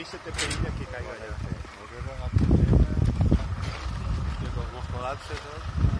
isso TPI aqui, Caio. Vou ver a Chegou alguns colados, vocês